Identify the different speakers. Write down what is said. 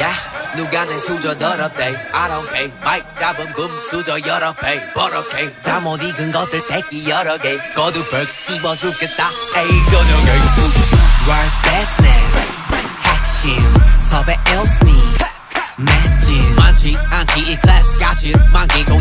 Speaker 1: 야 누가 내 수저 더럽대 I don't care. 마이크 잡은 금 수저 여러 배 버럭해 잠옷 익은 것들 새끼 여러 개. 거두벌 씹어 죽겠어 에이 저녁에
Speaker 2: 월 베스네 핵심. 섭외 일스니 맷진
Speaker 1: 많지 않지 이 클래스 같이 만기 종